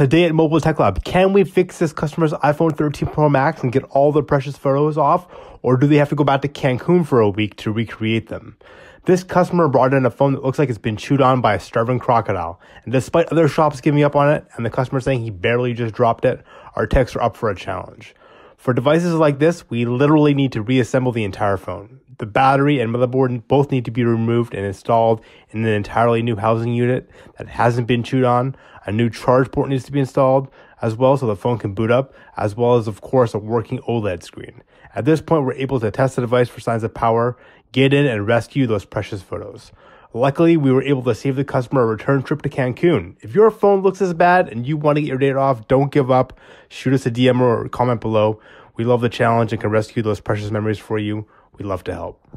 Today at Mobile Tech Lab, can we fix this customer's iPhone 13 Pro Max and get all the precious photos off, or do they have to go back to Cancun for a week to recreate them? This customer brought in a phone that looks like it's been chewed on by a starving crocodile, and despite other shops giving up on it and the customer saying he barely just dropped it, our techs are up for a challenge. For devices like this, we literally need to reassemble the entire phone. The battery and motherboard both need to be removed and installed in an entirely new housing unit that hasn't been chewed on. A new charge port needs to be installed as well so the phone can boot up, as well as, of course, a working OLED screen. At this point, we're able to test the device for signs of power, get in and rescue those precious photos. Luckily, we were able to save the customer a return trip to Cancun. If your phone looks as bad and you want to get your data off, don't give up. Shoot us a DM or comment below. We love the challenge and can rescue those precious memories for you. We'd love to help.